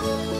Bye.